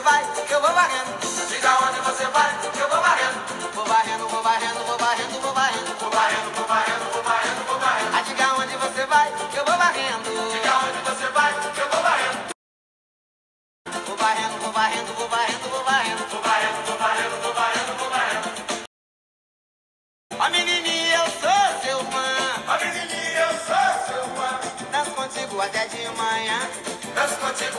vai, que eu vou varrendo. Diga onde você vai, que eu vou varrendo. Vou varrendo, vou varrendo, vou varrendo, vou varrendo. Vou varrendo, vou varrendo, vou varrendo, vou varrendo. Ah, diga onde você vai, que eu vou varrendo. Diga onde você vai, que eu vou varrendo. Vou varrendo, vou varrendo, vou varrendo, vou varrendo. Vou varrendo, vou varrendo, vou varrendo, vou varrendo. Ó menininha, eu sou seu fã. Ó menininha, eu sou seu fã. Danço contigo até de manhã. Danço contigo.